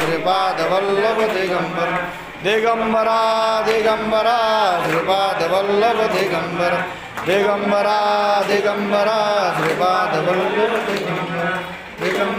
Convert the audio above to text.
Shripad Vallabh Digambar Digambara Digambara Shripad Vallabh Digambar Digambara Digambara Shripad Vallabh Digambar Digambar